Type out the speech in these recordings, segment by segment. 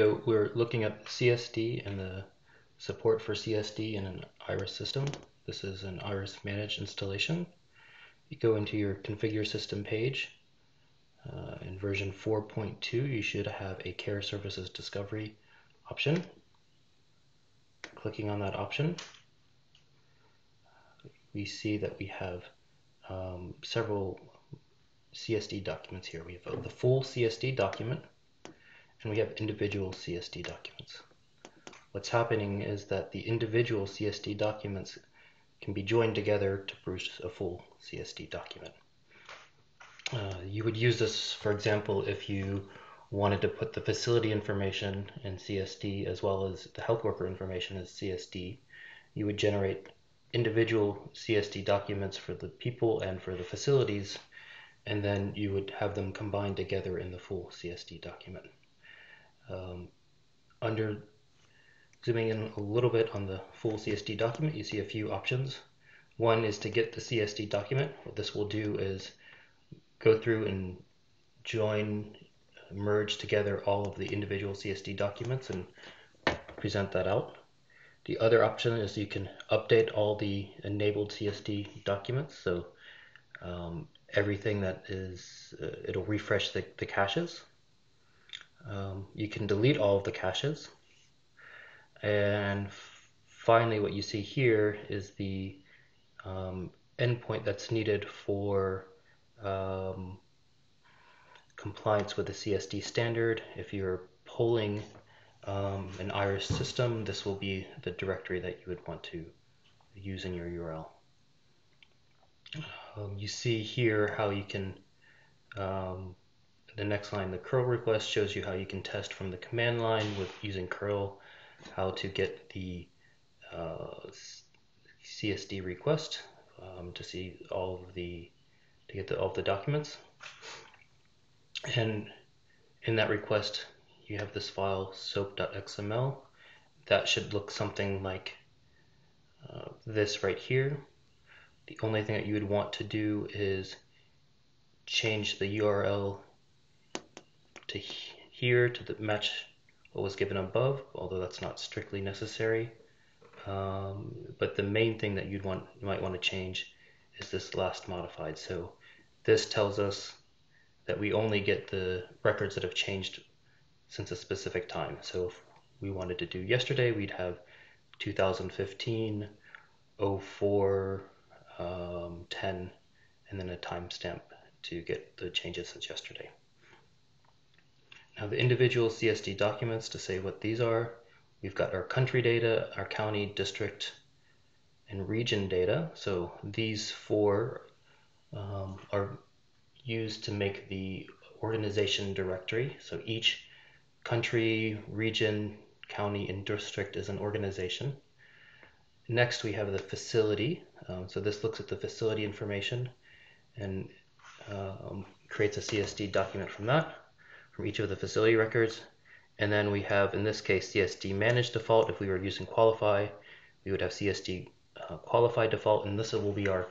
We're looking at CSD and the support for CSD in an iHRIS system. This is an iHRIS managed installation. You go into your configure system page. Uh, in version 4.2 you should have a care services discovery option. Clicking on that option we see that we have um, several CSD documents here. We have the full CSD document and we have individual CSD documents. What's happening is that the individual CSD documents can be joined together to produce a full CSD document. Uh, you would use this, for example, if you wanted to put the facility information in CSD as well as the health worker information as CSD. You would generate individual CSD documents for the people and for the facilities, and then you would have them combined together in the full CSD document. Um, under zooming in a little bit on the full CSD document, you see a few options. One is to get the CSD document. What this will do is go through and join, merge together all of the individual CSD documents and present that out. The other option is you can update all the enabled CSD documents. So um, everything that is, uh, it'll refresh the, the caches. Um, you can delete all of the caches. And finally, what you see here is the um, endpoint that's needed for um, compliance with the CSD standard. If you're pulling um, an iHRIS system, this will be the directory that you would want to use in your URL. Um, you see here how you can, um, the next line, the curl request shows you how you can test from the command line with using curl, how to get the uh, CSD request um, to see all of the, to get the, all of the documents. And in that request, you have this file soap.xml that should look something like uh, this right here. The only thing that you would want to do is change the URL to here to the match what was given above, although that's not strictly necessary. Um, but the main thing that you'd want you might want to change is this last modified. So this tells us that we only get the records that have changed since a specific time. So if we wanted to do yesterday, we'd have 2015, 04, um, 10, and then a timestamp to get the changes since yesterday. Now the individual CSD documents to say what these are, we've got our country data, our county, district, and region data. So these four um, are used to make the organization directory. So each country, region, county, and district is an organization. Next, we have the facility. Um, so this looks at the facility information and um, creates a CSD document from that, from each of the facility records. And then we have, in this case, CSD managed default. If we were using qualify, we would have CSD uh, qualified default, and this will be our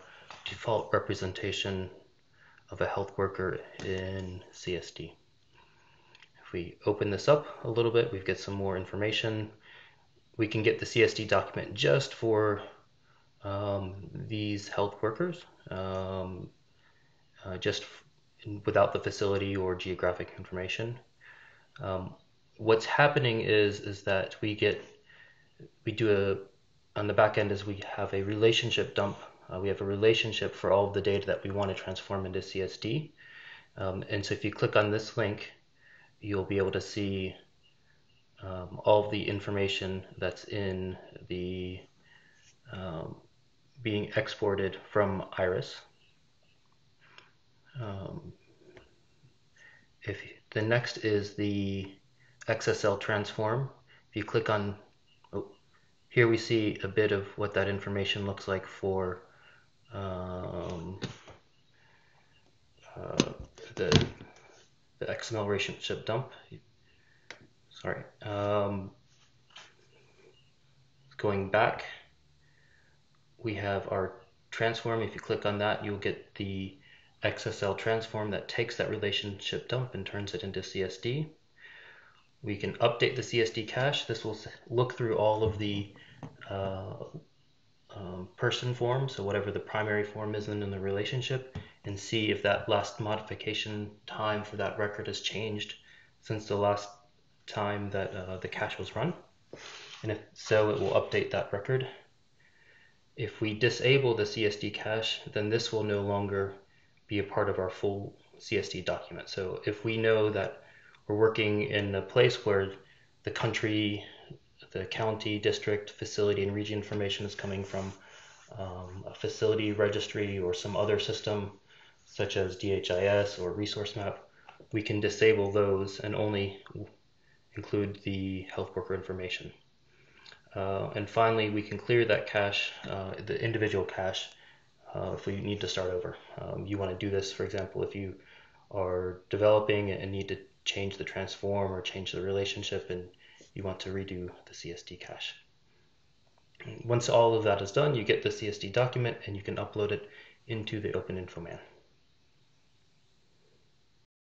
default representation of a health worker in CSD. If we open this up a little bit, we get some more information. We can get the CSD document just for um, these health workers, um, uh, just without the facility or geographic information. Um, what's happening is is that we get we do a on the back end is we have a relationship dump. Uh, we have a relationship for all of the data that we want to transform into CSD. Um, and so if you click on this link, you'll be able to see um, all the information that's in the um, being exported from iHRIS. Um, if the next is the XSL transform, if you click on oh, here we see a bit of what that information looks like for um, uh, the the XML relationship dump. Sorry. Um, going back, we have our transform. If you click on that, you'll get the XSL transform that takes that relationship dump and turns it into CSD. We can update the CSD cache. This will look through all of the uh, um, person form, so whatever the primary form is in the relationship, and see if that last modification time for that record has changed since the last time that uh, the cache was run. And if so, it will update that record. If we disable the CSD cache, then this will no longer be a part of our full CSD document. So if we know that we're working in a place where the country, the county, district, facility, and region information is coming from um, a facility registry or some other system such as DHIS or resource map, we can disable those and only include the health worker information. Uh, and finally, we can clear that cache, uh, the individual cache, uh, if we need to start over. Um, you want to do this, for example, if you are developing and need to change the transform or change the relationship and you want to redo the CSD cache. Once all of that is done, you get the CSD document and you can upload it into the OpenInfoman.